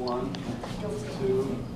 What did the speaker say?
One, two,